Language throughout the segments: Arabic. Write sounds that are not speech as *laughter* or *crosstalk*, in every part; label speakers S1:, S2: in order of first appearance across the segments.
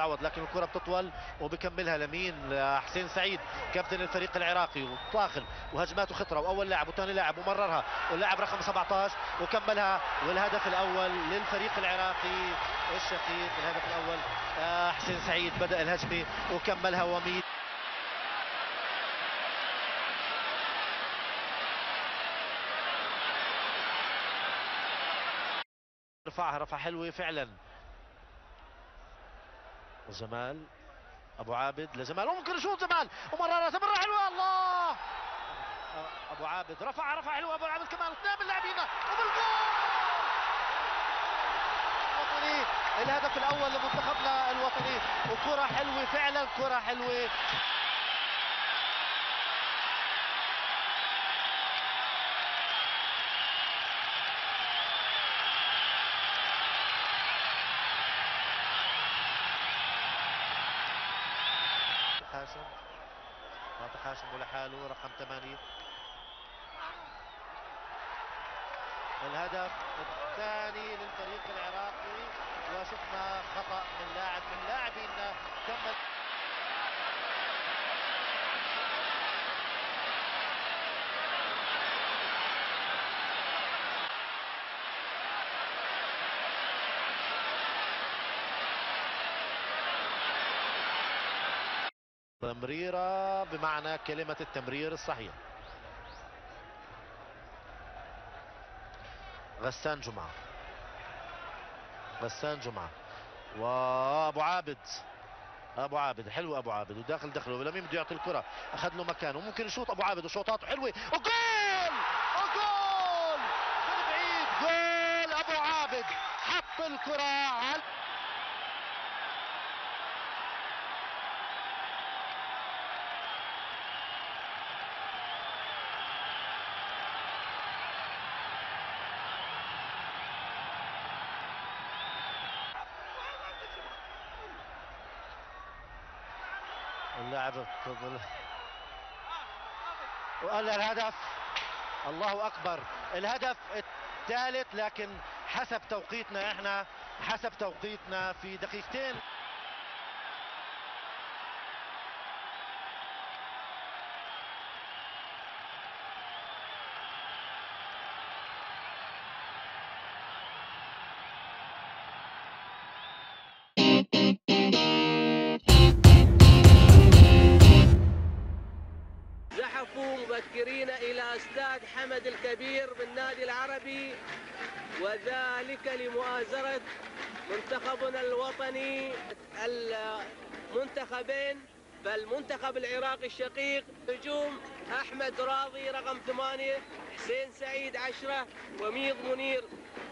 S1: العوض لكن الكرة بتطول وبكملها لمين؟ لحسين سعيد كابتن الفريق العراقي وطاخل وهجماته خطرة وأول لاعب وثاني لاعب ومررها واللاعب رقم 17 وكملها والهدف الأول للفريق العراقي الشقيق الهدف الأول آه، حسين سعيد بدأ الهجمة وكملها وميد رفعها رفعة حلوة فعلا. وجمال أبو عابد لجمال وممكن يشوط جمال ومرارة مرة حلوة الله! أبو عابد رفع رفع حلوة أبو عابد كمان اثنين من لاعبين وبالجول! الهدف الأول لمنتخبنا الوطني وكرة حلوة فعلا كرة حلوة. حاشم معطي حاشم لحاله رقم ثمانية الهدف الثاني للفريق العراقي وشفنا خطأ من لاعب من لاعبين كمل. تمريرة بمعنى كلمة التمرير الصحيح. غسان جمعة. غسان جمعة. وأبو عابد. أبو عابد حلو أبو عابد. وداخل دخله. ولمين بده يعطي الكرة؟ أخذ له مكان وممكن يشوط أبو عابد. وشوطاته حلوة. وجول! وجول! من بعيد. جول! أبو عابد. حط الكرة على اللاعب تفضل وقال الهدف. الله أكبر. الهدف الثالث لكن حسب توقيتنا إحنا حسب توقيتنا في دقيقتين.
S2: استاد حمد الكبير بالنادي العربي وذلك لمؤازرة منتخبنا الوطني المنتخبين فالمنتخب العراقي الشقيق هجوم أحمد راضي رقم ثمانية حسين سعيد عشرة وميض منير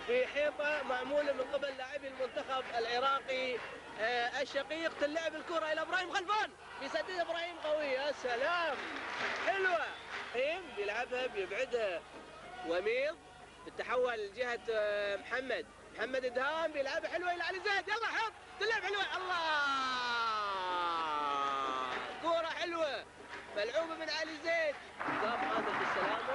S2: في حيطة معمولة من قبل لاعبي المنتخب العراقي آه، الشقيق تلعب الكرة إلى إبراهيم خلفان بيسدد إبراهيم قوي. يا سلام. حلوة. إبراهيم بيلعبها بيبعدها. وميض بتحول لجهة آه، محمد. محمد إدهام بيلعبها حلوة إلى علي زيد. يلا حط تلعب حلوة. الله! كرة حلوة. ملعوبة من علي زيد. قام عادل بالسلامة.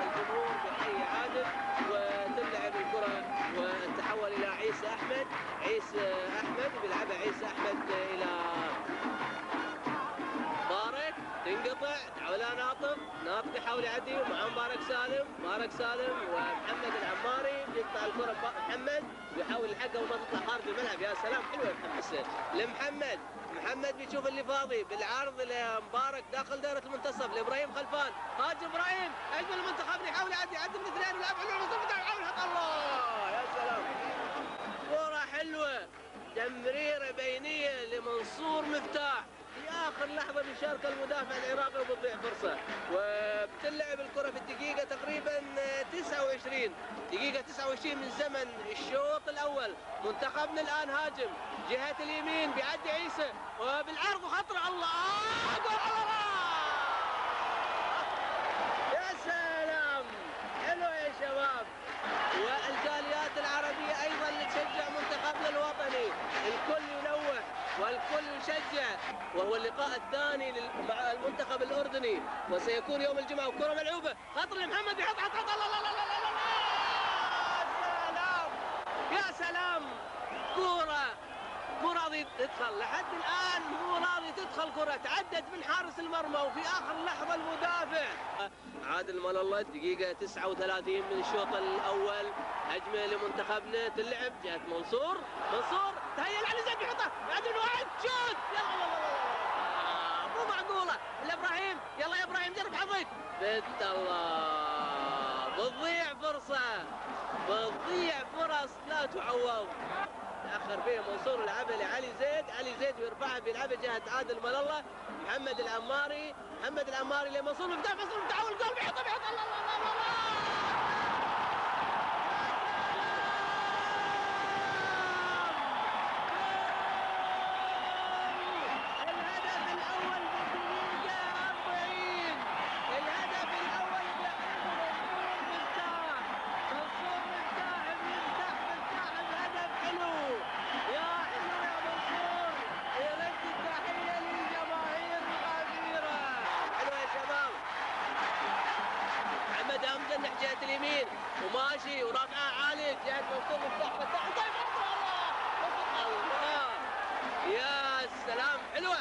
S2: والجمهور بيحيي عادل وتلعب الكرة وتحول إلى عيسى أحمد. عيسى أحمد بيلعبها عيسى أحمد إلى مبارك تنقطع تعالى ناطق ناطق يحاول يعدي. ومع مبارك سالم. مبارك سالم ومحمد العماري. بيقطع الكرة محمد. ويحاول يلحقها وما تطلع خارج الملعب. يا سلام. حلوة يا محمد لمحمد. محمد بيشوف اللي فاضي. بالعرض لمبارك. داخل دائرة المنتصف لإبراهيم خلفان. هاج إبراهيم. اجمل المنتخب. يحاول يعدي. يعدي من اثنين. ويلعب المنتصف يحاول. يحط الله. يا سلام. كرة حلوة. تمريرة بينية لمنصور مفتاح. في آخر لحظة بيشارك المدافع العراقي وبتضيع فرصة. وبتلعب الكرة في الدقيقة تقريبا 29 دقيقة 29 من زمن الشوط الأول. منتخبنا الآن هاجم. جهة اليمين بيعدي عيسى. وبالعرض وخطرة الله! آه يا سلام حلو يا شباب والجاليات العربية أيضا اللي تشجع منتخبنا الوطني الكل ينوه والكل يشجع وهو اللقاء الثاني مع المنتخب الأردني وسيكون يوم الجمعة وكرة ملعوبة. خطر لمحمد يحط حط حط الله الله الله الله يا سلام سلام. كرة راضي تدخل. لحد الآن مو راضي تدخل كرة تعدت من حارس المرمى وفي آخر لحظة المدافع. عادل مال الله دقيقة 39 من الشوط الأول. هجمة لمنتخبنا تلعب. جهه منصور منصور تهيأ علي زيد يحطها. بعد واحد شوت. يلا يلا يلا. مو معقوله. الابراهيم يلا يا إبراهيم جرب حظك. بنت الله. بتضيع فرصة. بتضيع فرص لا تعوض. تأخر فيها منصور لعبها لعلي زيد. علي زيد ويرفعها بيلعبها جهة عادل مال الله. محمد العماري. محمد العماري لمنصور. مفتاح منصور مفتاح اول جول بيحطها بيحطها الله الله الله الله الهدف الأول بالدقيقه 40 الهدف الأول بيحرزه منصور مفتاح منصور مفتاح بيفتح مفتاح الهدف حلو يا حلو يا منصور يرد التحيه للجماهير الغفيره حلو يا شباب محمد اليمين. وماشي ورافعها عالي جهه منصور مفتاح. فتاح. الله الله. يا سلام. حلوة.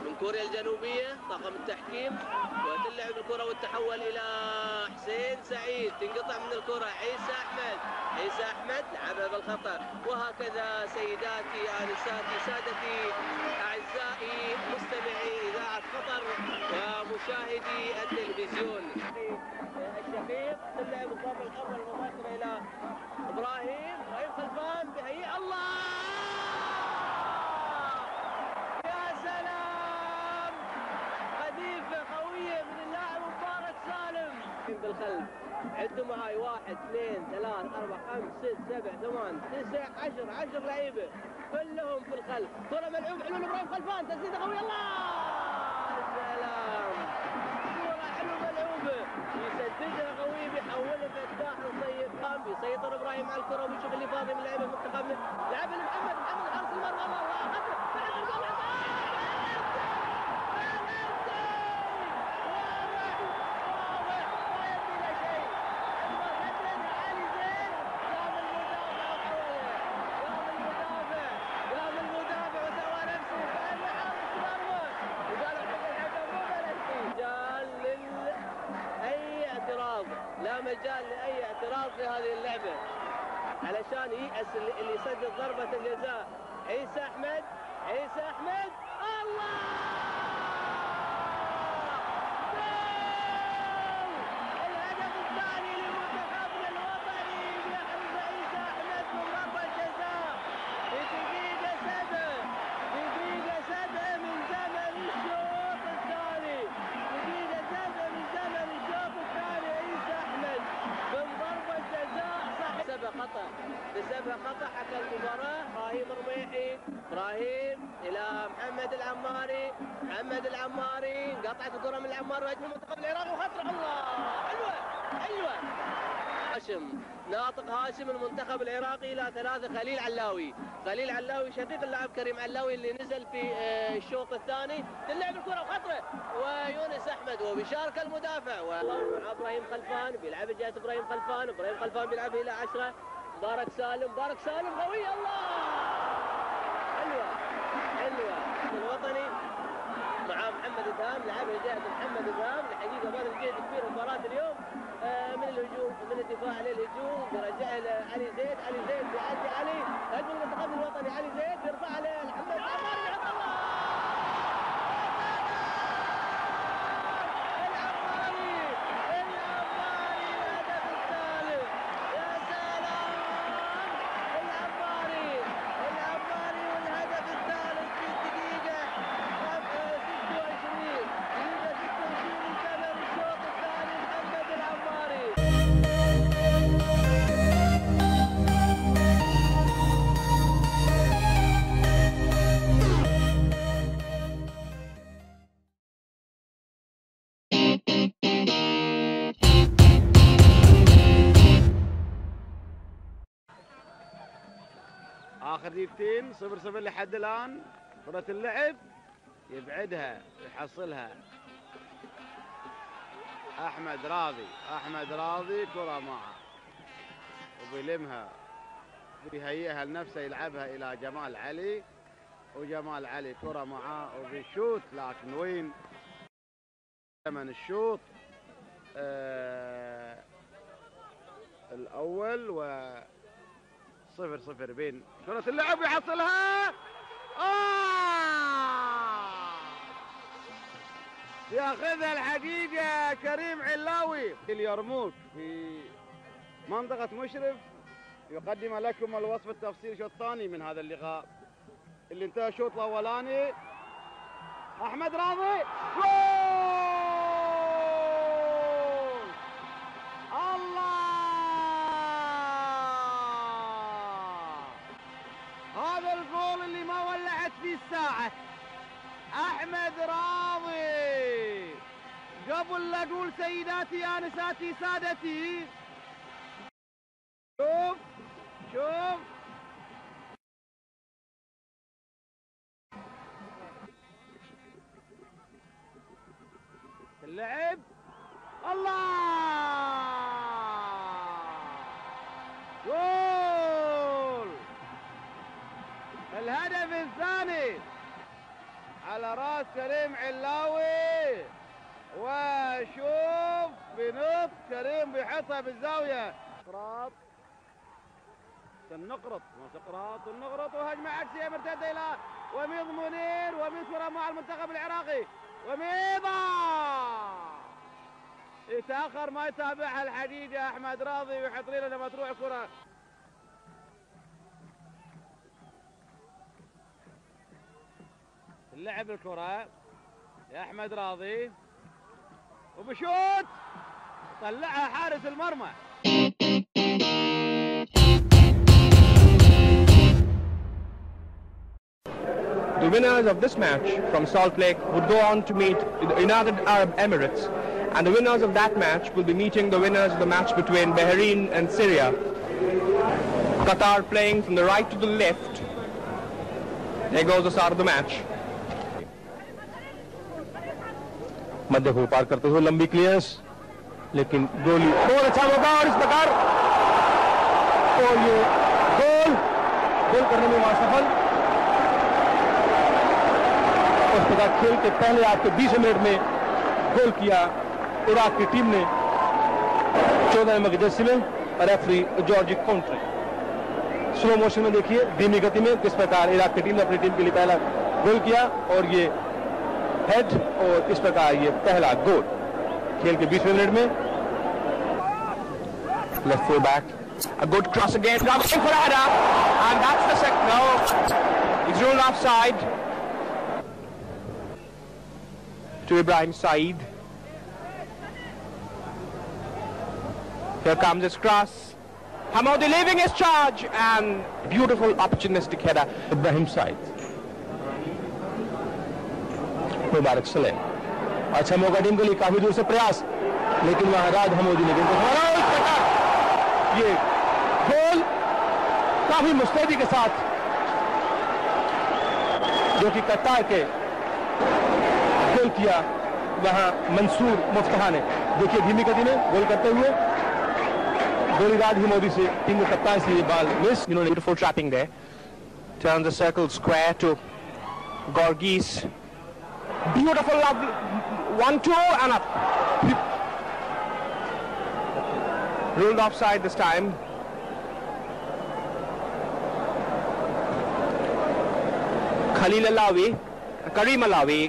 S2: من كوريا الجنوبية طاقم التحكيم. وتلعب الكرة والتحول إلى حسين سعيد. تنقطع من الكرة. عيسى أحمد. عيسى أحمد لعبها بالخطأ. وهكذا سيداتي آنساتي سادتي أعزائي مستمعي إذاعة قطر ومشاهدي التلفزيون. الشقيق تلعب الضربه الحره المباشره إلى إبراهيم إبراهيم خلفان بهيئة الله! يا سلام! قذيفة قوية من اللاعب مبارك سالم. بالخلف عدوا معاي واحد اثنين ثلاث أربع خمس ست سبع ثمان تسع عشر عشر لعيبة. كلهم في الخلف. كرة ملعوب حلول إبراهيم خلفان تسديدة قوية الله! سلام! كرة حلوة ملعوبة. يسددها قوي بيحولها فتاح نصيب خام بيسيطر إبراهيم على الكرة ويشوف اللي فاضي من لعيبة منتخبنا لعبها لمحمد محمد حارس المرمى الله الله لا مجال لأي اعتراض في هذه اللعبة. علشان ييأس اللي يسدد ضربة الجزاء. عيسى أحمد؟ عيسى أحمد؟ الله جول! الهدف الثاني لمنتخبنا الوطني بيحرز عيسى احمد من ضربه جزاء في دقيقه سبع دقيقه سبع من زمن الشوط الثاني دقيقه سبع من زمن الشوط الثاني عيسى احمد من ضربه جزاء صح سبع خطا بسبب خطا حكم المباراه إبراهيم الرميحي إبراهيم إلى محمد العماري محمد العماري قطعت الكرة من العماري وهجم المنتخب العراقي وخطر الله! حلوة! حلوة! هاشم ناطق هاشم المنتخب العراقي إلى ثلاثة. خليل علاوي. خليل علاوي شقيق اللاعب كريم علاوي اللي نزل في آه، الشوط الثاني. تلعب الكرة وخطره ويونس أحمد وبيشارك المدافع. ومع إبراهيم خلفان بيلعب جهة إبراهيم خلفان. إبراهيم خلفان بيلعب إلى 10 مبارك سالم مبارك سالم قوي. الله! حلوة! حلوة! الوطني ادهام لعبها جهه محمد ادهام الحقيقة بذل جهد كبير مباراة اليوم آه، من الهجوم من الدفاع للهجوم بيرجعها لعلي زيد علي زيد بيعدي علي هجم المنتخب الوطني علي زيد بيرفعها لمحمد الله
S3: دقيقتين صفر صفر لحد الآن. كرة اللعب يبعدها يحصلها. أحمد راضي أحمد راضي كرة معه. وبيلمها بيهيئها لنفسه يلعبها إلى جمال علي. وجمال علي كرة معاه وبيشوت لكن وين؟ من الشوط. آه الأول و صفر صفر بين كرة اللعب يحصلها. آه! ياخذها الحقيقة كريم علاوي. اليرموك في منطقة مشرف. يقدم لكم الوصف التفصيلي الشوط الثاني من هذا اللقاء. اللي انتهى الشوط الأولاني. أحمد راضي أقول سيداتي انساتي سادتي. شوف شوف. اللعب. الله! جول! الهدف الثاني. على رأس كريم علاوي النقرط وسقراط النقرط وهجمه عكسيه مرتده إلى وميض منير وميض كره مع المنتخب العراقي. وميضا يتأخر ما يتابعها الحقيقة أحمد راضي ويحط لنا لما تروح الكره اللعب الكرة يا أحمد راضي. وبشوت طلعها حارس المرمى.
S4: The winners of this match from Salt Lake would go on to meet the United Arab Emirates and the winners of that match will be meeting the winners of the match between Bahrain and Syria. Qatar playing from the right to the left. There goes the start of the match.
S5: मध्य को पार करते हुए लंबी क्लियर्स लेकिन गोली बहुत अच्छा मौका और इस प्रकार और ये गोल गोल करने में वहां सफल उस प्रकार खेल के पहले आपके 20 मिनट में गोल किया इराक की टीम ने चौदह नंबर के जर्सी में रेफरी जॉर्ज कॉन्ट्री स्लो मोशन में देखिए, धीमी गति में किस प्रकार इराक की टीम ने अपनी टीम के लिए पहला गोल किया और ये हेड और इस प्रकार ये पहला गोल खेल के 20वें मिनट में
S4: Left full back. A good cross again. Now in for Ada. And that's the second. No. He's ruled offside. To Ibrahim Saeed. Here comes his cross. Hamodi leaving his charge and beautiful opportunistic header.
S5: Ibrahim Saeed Mubarak Salem अच्छा मौका टीम के लिए काफ़ी दूर से प्रयास लेकिन वहाँ राज हमोदी ने ये गोल काफ़ी मुस्तैदी के साथ जो कि कतार के गोल किया वहाँ मंसूर मुफ्तहा ने। देखिए धीमी गति में गोल करते हुए गोलीबाज हिमोदी से, टीम को कप्तान ये बाल मिस।
S4: इन्होंने beautiful trapping they turn the circle square to Gorgis beautiful love one two and up ruled offside this time Khalil Alawi Karim Alawi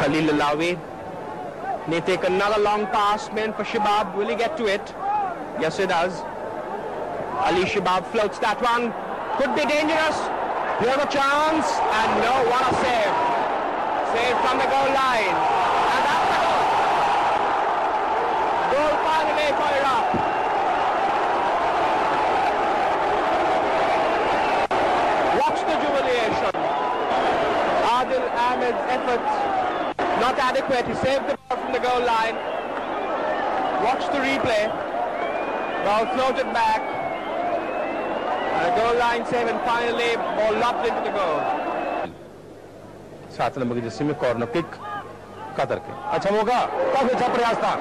S4: Khalil Alawi take another long pass, meant for Shabab. Will he get to it? Yes, he does. Ali Shabab floats that one. Could be dangerous. Here's a chance. And no, what a save. Save from the goal line. And that's the goal. Goal finally for Iraq. Watch the jubilation. Adil Ahmed's efforts not adequate. He saved the ball from the goal line. Watch the replay. Ball floated back. Goal line save and finally ball lobbed into the goal.
S5: सात number की jersey में corner kick Qatar के अच्छा मौका काफ़ी अच्छा प्रयास था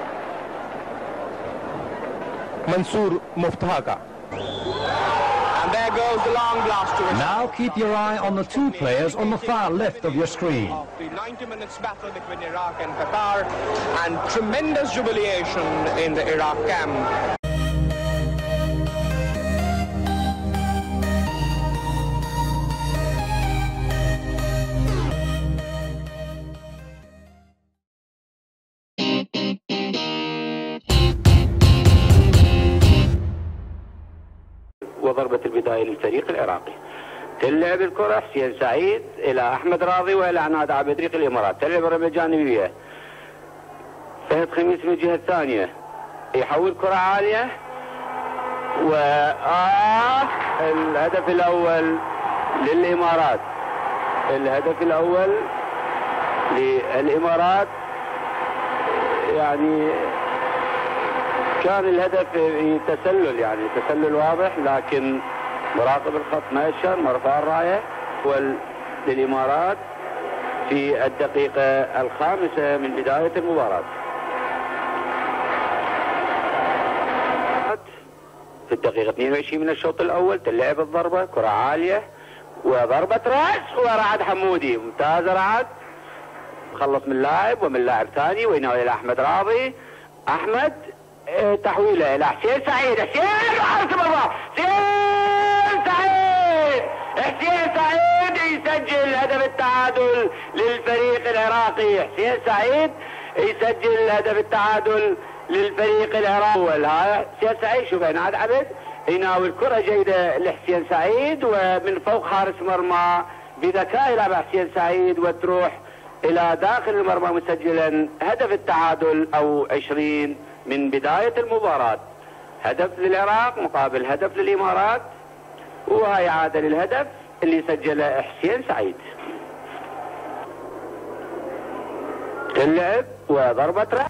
S5: मंसूर मुफ्तहा का
S4: And there goes the long blast to it.
S6: Now keep your eye on the two players on the far left of your screen.
S4: The 90 minutes battle between Iraq and Qatar and tremendous jubilation in the Iraq camp.
S7: تلعب الكرة حسين سعيد إلى أحمد راضي وإلى عناد عبد طريق الإمارات. تلعب الرمية الجانبية فهد خميس من الجهة الثانية. يحول كرة عالية. و آه الهدف الأول للإمارات. الهدف الأول للإمارات. يعني كان الهدف تسلل يعني تسلل واضح لكن مراقب الخط ما يشر مرفع الراية. للإمارات في الدقيقة الخامسة من بداية المباراة. في الدقيقة 22 من الشوط الأول تلعب الضربة كرة عالية وضربة راس ورعد حمودي. ممتازة رعد. خلص من لاعب ومن لاعب ثاني ويناول إلى أحمد راضي. أحمد تحويله إلى حسين سعيد. حسين حارس المرمى. حسين سعيد حسين سعيد يسجل هدف التعادل للفريق العراقي. حسين سعيد يسجل هدف التعادل للفريق العراقي. حسين سعيد شوف عناد عبد. يناول كرة جيدة لحسين سعيد ومن فوق حارس مرمى بذكاء يلعب حسين سعيد وتروح إلى داخل المرمى مسجلا. هدف التعادل أو 20 من بداية المباراة. هدف للعراق مقابل هدف للإمارات. وهي عادة للهدف. اللي سجله حسين سعيد. اللعب وضربة رأس.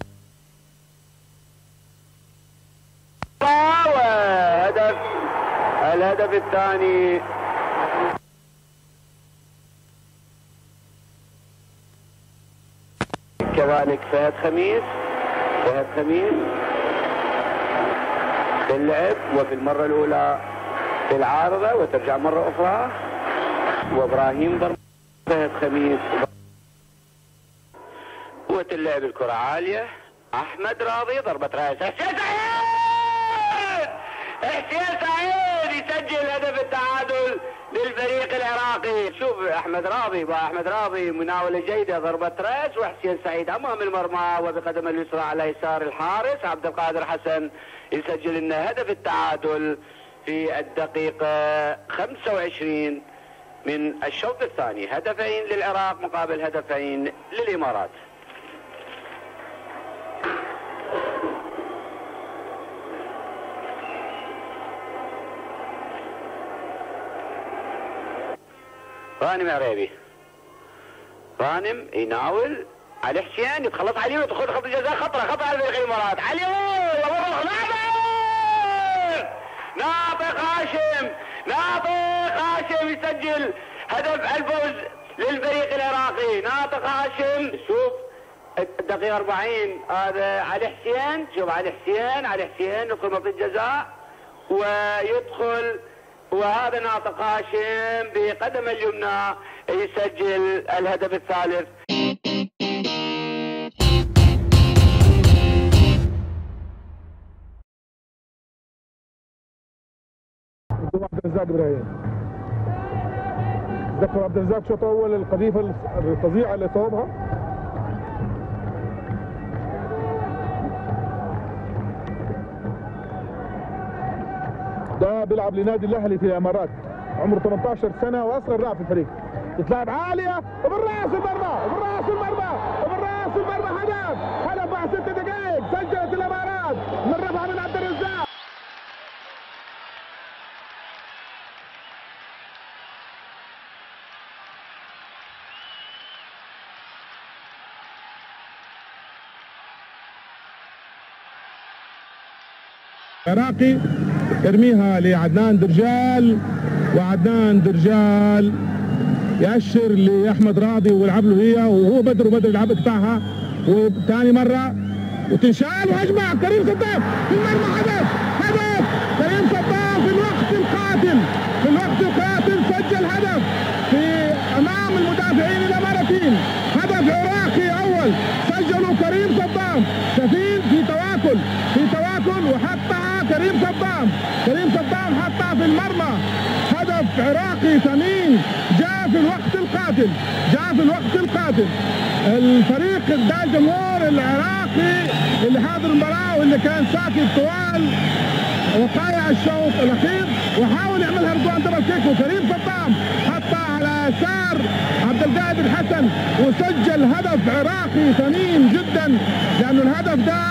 S7: وهدف. الهدف الثاني. كذلك فهد خميس. فهد خميس. اللعب وفي المرة الأولى في العارضة وترجع مرة أخرى. وإبراهيم ضرب فهد خميس وتلعب الكرة عالية. أحمد راضي ضربة رأس. حسين سعيد! حسين سعيد يسجل هدف التعادل للفريق العراقي. شوف أحمد راضي أحمد راضي مناولة جيدة ضربة رأس وحسين سعيد أمام المرمى وبقدمه اليسرى على يسار الحارس عبد القادر حسن يسجل لنا هدف التعادل في الدقيقة 25 من الشوط الثاني هدفين للعراق مقابل هدفين للامارات غانم عريبي غانم يناول علي حسين يتخلص عليه ويدخل خط الجزاء خطره خطره على الامارات علي ناطق ناطق هاشم ناطق هاشم يسجل هدف الفوز للفريق العراقي. ناطق هاشم شوف الدقيقة 40 هذا علي حسين. شوف علي حسين علي حسين يدخل منطقة الجزاء ويدخل وهذا ناطق هاشم بقدم اليمنى يسجل الهدف الثالث.
S8: الرزاق إبراهيم ذكر عبد الرزاق شوط أول القذيفة الفظيعة اللي صوبها. ده بيلعب لنادي الأهلي في الإمارات. عمره 18 سنة وأصغر لاعب في الفريق. تتلعب عالية. وبالراس المرمى. وبالراس المرمى. وبالراس المرمى هدف. هدف بعد ست دقائق سجلت عراقي يرميها لعدنان درجال وعدنان درجال يأشر لأحمد راضي ويلعب له هي وهو بدر وبدر يلعب قطعها وثاني مرة وتنشال وهجمة. كريم صداف في المرمى هدف هدف كريم صداف في الوقت القاتل في الوقت القاتل سجل هدف في أمام المدافعين الأماراتيين. هدف عراقي أول. سجله كريم صداف سفين في تواكل في تواكل وحتى كريم صدام. كريم صدام حطها في المرمى. هدف عراقي ثمين جاء في الوقت القاتل. جاء في الوقت القاتل. الفريق ده الجمهور العراقي اللي حاضر المباراة واللي كان ساكت طوال وقايع الشوط الأخير وحاول يعملها رضوان دبل كيك وكريم صدام حطها على يسار عبد القادر حسن وسجل هدف عراقي ثمين جدا لأنه الهدف ده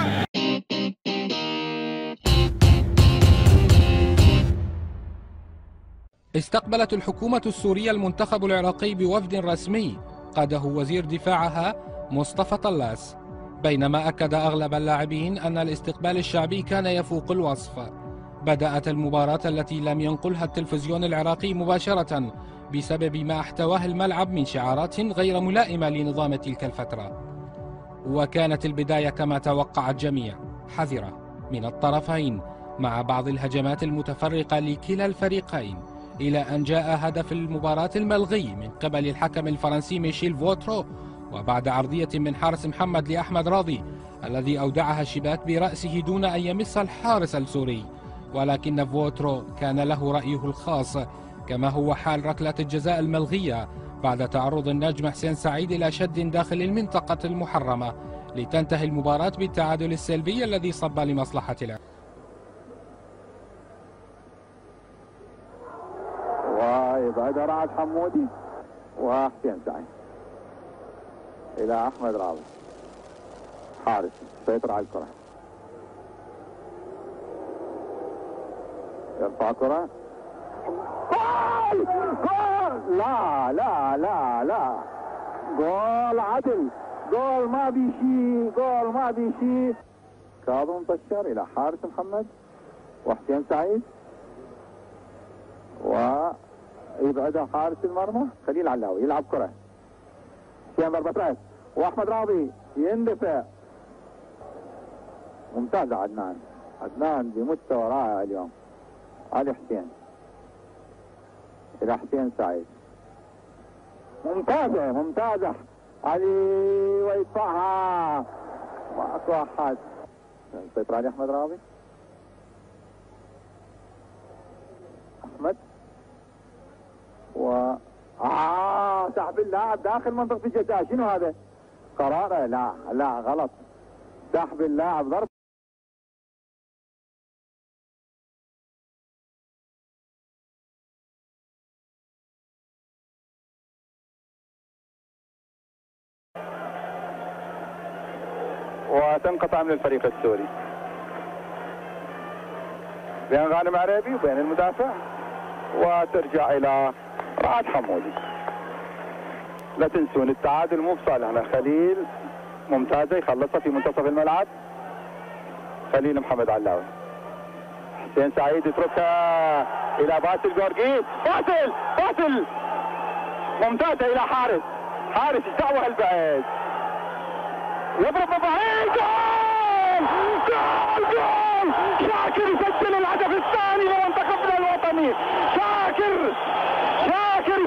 S9: استقبلت الحكومة السورية المنتخب العراقي بوفد رسمي قاده وزير دفاعها مصطفى طلاس بينما أكد أغلب اللاعبين أن الاستقبال الشعبي كان يفوق الوصف. بدأت المباراة التي لم ينقلها التلفزيون العراقي مباشرة بسبب ما احتواه الملعب من شعارات غير ملائمة لنظام تلك الفترة. وكانت البداية كما توقع الجميع حذرة من الطرفين مع بعض الهجمات المتفرقة لكلا الفريقين. إلى أن جاء هدف المباراة الملغي من قبل الحكم الفرنسي ميشيل فوترو وبعد عرضية من حارس محمد لأحمد راضي الذي أودعها الشباك برأسه دون أن يمس الحارس السوري. ولكن فوترو كان له رأيه الخاص كما هو حال ركلة الجزاء الملغية بعد تعرض النجم حسين سعيد إلى شد داخل المنطقة المحرمة لتنتهي المباراة بالتعادل السلبي الذي صب لمصلحة العراق
S10: ويبعدها رعد حمودي. وحسين سعيد. إلى أحمد راوي. حارس. سيطر على الكرة. يرفع جول! لا لا لا لا. جول عدل. جول ما بيشي جول ما بيشي. كاظم بشر إلى حارس محمد. وحسين سعيد. ويبعدها حارس المرمى خليل علاوي يلعب كرة. حسين ضربة راس. وأحمد راضي يندفع. ممتازة عدنان. عدنان بمستوى رائع اليوم. علي حسين. إلى حسين سعيد. ممتازة ممتازة. علي ويدفعها ماكو احد سيطر علي أحمد راضي احمد و آه سحب اللاعب داخل منطقة الجزاء. شنو هذا؟ قراره؟ لا لا غلط. سحب اللاعب ضرب. وتنقطع من الفريق السوري. بين غانم عريبي وبين المدافع وترجع إلى رعد حمودي. لا تنسون التعادل مو بصالحنا خليل ممتازة يخلصها في منتصف الملعب. خليل محمد علاوي. حسين سعيد يتركها إلى باسل جورجيس باسل! باسل! ممتازة إلى حارس. حارس دعوه البعيد يضرب من بعيد جول! جول! جول! شاكر يسجل الهدف الثاني لمنتخبنا الوطني. شاكر!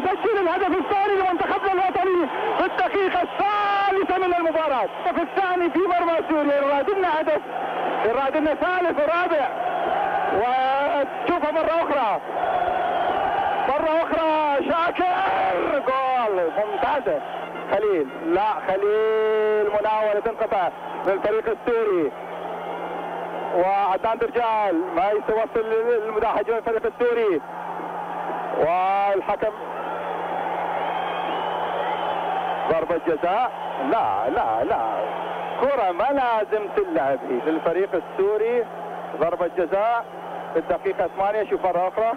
S10: يسجل الهدف الثاني لمنتخبنا الوطني في الدقيقة الثالثة من المباراة. الهدف الثاني في مرمى سوريا. يراد لنا هدف. يراد لنا ثالث ورابع. وتشوفها مرة أخرى. مرة أخرى شاكر. جول ممتازة خليل. لا خليل مناولة تنقطع من الفريق السوري. وعدنان درجال ما يتوصل المداحج من الفريق السوري. والحكم ضربة جزاء. لا لا لا. كرة ما لازم تلعب هي للفريق السوري ضربة جزاء. في الدقيقة 8 شوف مرة أخرى.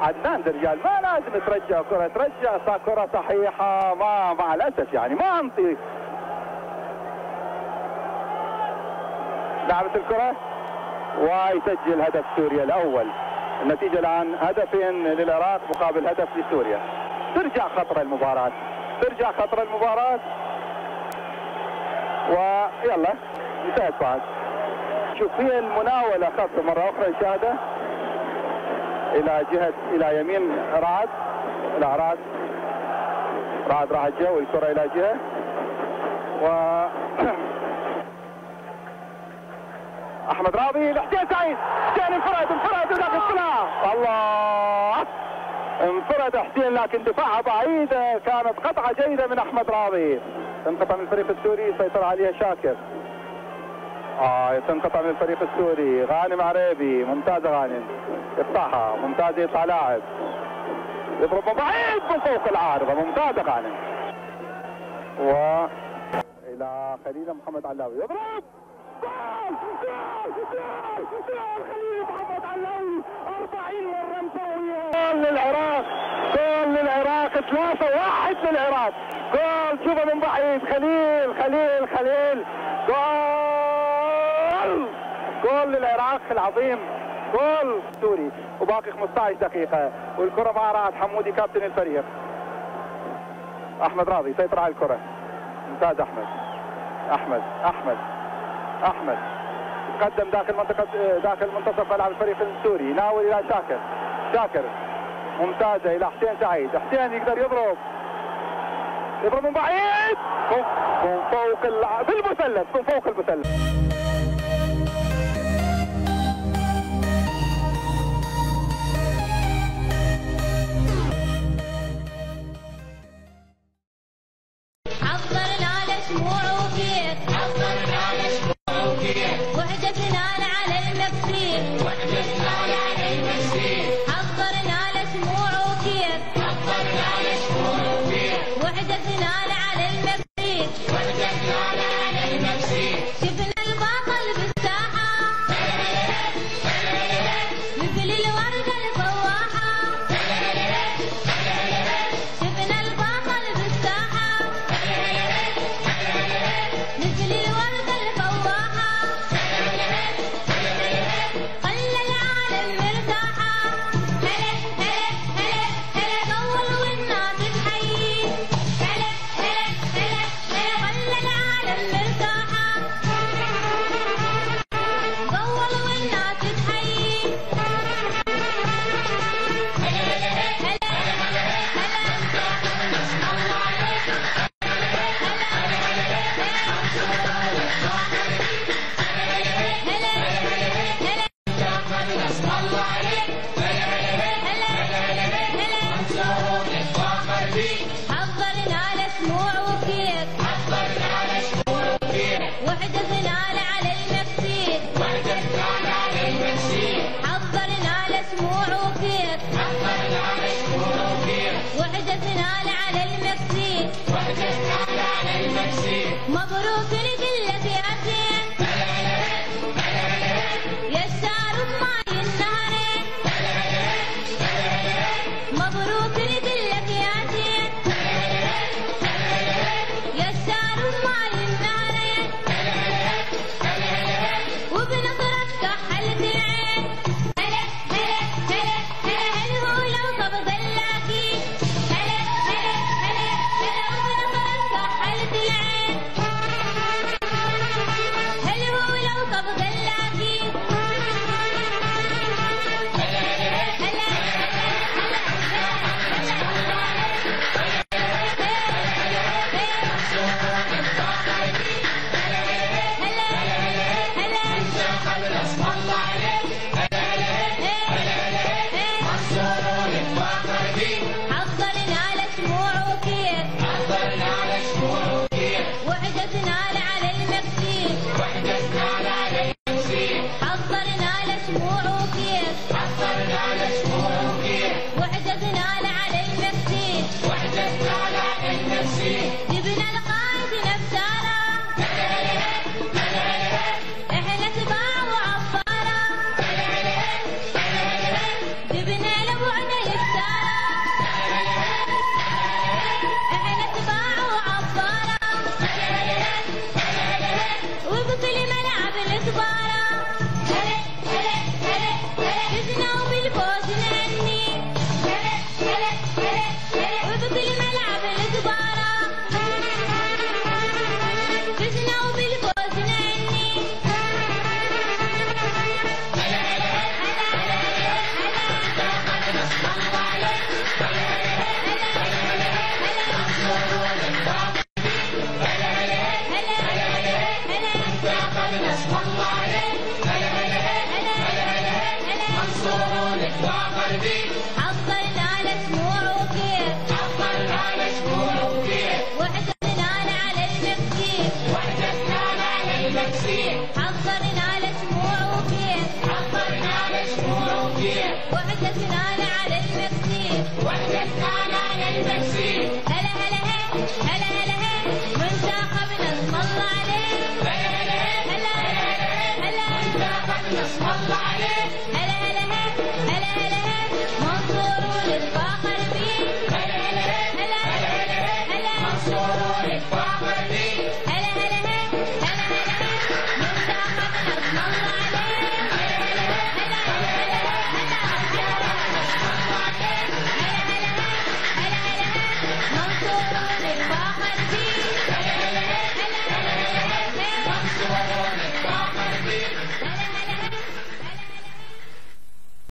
S10: عدنان درجال ما لازم ترجع كرة. ترجع كرة صحيحة. ما مع الأسف يعني ما أنطي. لعبت الكرة؟ ويسجل هدف سوريا الأول. النتيجة الآن هدفين للعراق مقابل هدف لسوريا. ترجع خطر المباراة. ترجع خطر المباراة. ويلا انتهت بعد. شوف هي المناولة خطر مرة أخرى نشاهده إلى جهة إلى يمين رعد. إلى رعد. بعد راح الجو الكره إلى جهة. و *coughs* أحمد راضي لحسين سعيد. حسين انفرد انفرد داخل السلاح الله! انفرد حسين لكن دفاعها بعيدة كانت قطعة جيدة من أحمد راضي. تنقطع من الفريق السوري يسيطر عليها شاكر. آه تنقطع من الفريق السوري. غانم عريبي ممتازة غانم. يقطعها ممتازة يطلع لاعب. يضرب بعيد من فوق العارضة ممتازة غانم. و إلى خليل محمد علاوي. يضرب! 40 مرة مسوية جول للعراق. جول للعراق. 3 1 للعراق. جول شوفه من بعيد. خليل خليل خليل. جول. جول للعراق العظيم. جول سوري. وباقي 15 دقيقة. والكرة مع رعد حمودي كابتن الفريق. أحمد راضي سيطر على الكرة. ممتاز أحمد. أحمد أحمد أحمد. تقدم داخل منطقة داخل منتصف ملعب الفريق السوري. يناول إلى شاكر. شاكر ممتازة إلى حسين سعيد. حسين يقدر يضرب. يضرب من بعيد. من فوق. بالمثلث من فوق المثلث.
S11: Did I'll find